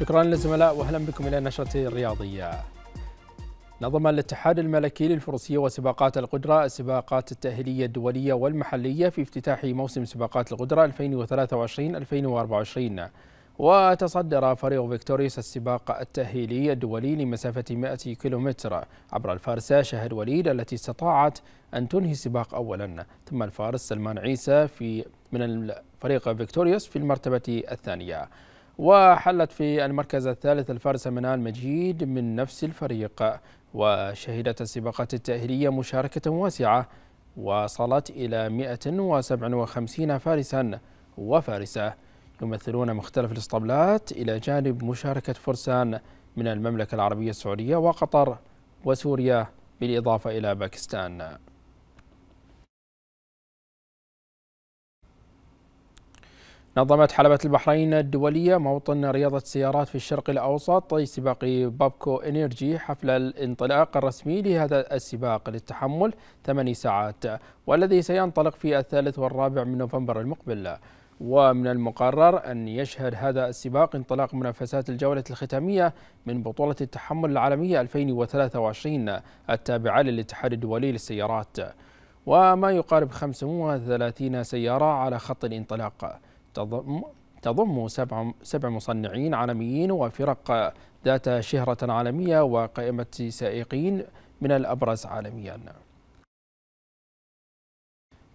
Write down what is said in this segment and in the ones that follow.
شكرا للزملاء واهلا بكم إلى النشرة الرياضية. نظم الاتحاد الملكي للفروسية وسباقات القدرة السباقات التأهيلية الدولية والمحلية في افتتاح موسم سباقات القدرة 2023-2024 وتصدر فريق فيكتوريوس السباق التأهيلي الدولي لمسافة 100 كيلومتر عبر الفارسة شهد وليد التي استطاعت أن تنهي السباق أولا. ثم الفارس سلمان عيسى في من الفريق فيكتوريوس في المرتبة الثانية. وحلت في المركز الثالث الفارسة منال مجيد من نفس الفريق وشهدت السباقات التأهيلية مشاركة واسعة وصلت إلى 157 فارسا وفارسة. يمثلون مختلف الاسطبلات إلى جانب مشاركة فرسان من المملكة العربية السعودية وقطر وسوريا بالإضافة إلى باكستان. نظمت حلبة البحرين الدولية موطن رياضة السيارات في الشرق الأوسط سباق بابكو إنرجي. حفل الانطلاق الرسمي لهذا السباق للتحمل ثماني ساعات والذي سينطلق في الثالث والرابع من نوفمبر المقبل. ومن المقرر أن يشهد هذا السباق انطلاق منافسات الجولة الختامية من بطولة التحمل العالمية 2023 التابعة للاتحاد الدولي للسيارات. وما يقارب 530 سيارة على خط الانطلاق. تضم تضم سبع, سبع مصنعين عالميين وفرق ذات شهرة عالمية وقائمة سائقين من الأبرز عالمياً.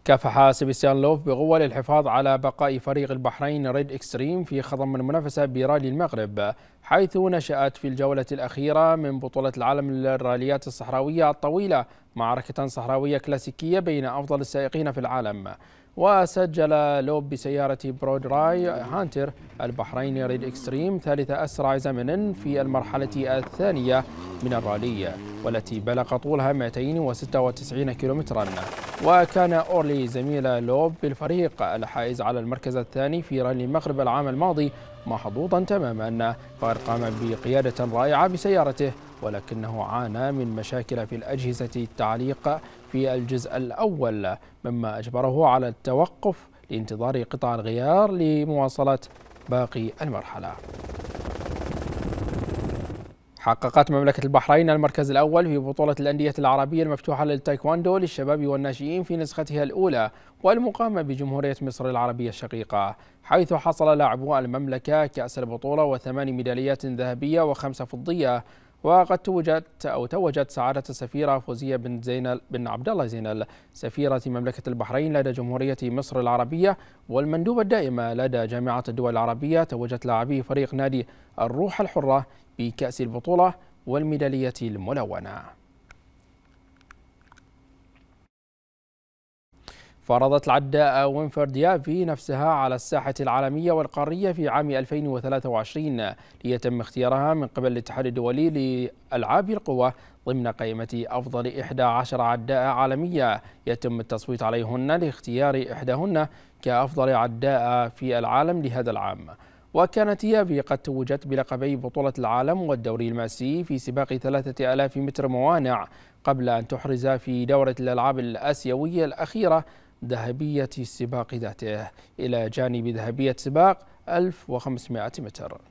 كافح سيبستيان لوف بقوة للحفاظ على بقاء فريق البحرين ريد إكستريم في خضم المنافسة برالي المغرب حيث نشأت في الجولة الأخيرة من بطولة العالم للراليات الصحراوية الطويلة معركة صحراوية كلاسيكية بين أفضل السائقين في العالم. وسجل لوب بسيارة برودرايف هانتر البحريني ريد إكستريم ثالث أسرع زمن في المرحلة الثانية من الرالي والتي بلغ طولها 296 كيلومترا. وكان أورلي زميل لوب بالفريق الحائز على المركز الثاني في رالي المغرب العام الماضي محظوظا تماما. فقد قام بقيادة رائعة بسيارته ولكنه عانى من مشاكل في الأجهزة التعليق في الجزء الأول مما أجبره على التوقف لانتظار قطع الغيار لمواصلة باقي المرحلة. حققت مملكة البحرين المركز الأول في بطولة الأندية العربية المفتوحة للتايكواندو للشباب والناشئين في نسختها الأولى والمقامة بجمهورية مصر العربية الشقيقة حيث حصل لاعبو المملكة كأس البطولة وثمان ميداليات ذهبية وخمسة فضية وقد توجت أو توجت سعادة السفيرة فوزية بن زينل بن عبد الله زينل سفيرة مملكة البحرين لدى جمهورية مصر العربية والمندوبة الدائمة لدى جامعة الدول العربية توجت لاعبي فريق نادي الروح الحرة بكأس البطولة والميدالية الملونة. فرضت العداء وينفرد يافي نفسها على الساحة العالمية والقارية في عام 2023 ليتم اختيارها من قبل الاتحاد الدولي لألعاب القوى ضمن قائمة أفضل 11 عداء عالمية. يتم التصويت عليهن لاختيار إحداهن كأفضل عداء في العالم لهذا العام. وكانت يافي قد توجت بلقبي بطولة العالم والدوري المأسي في سباق 3000 متر موانع قبل أن تحرز في دورة الألعاب الآسيوية الأخيرة ذهبية السباق ذاته. إلى جانب ذهبية سباق 1500 متر.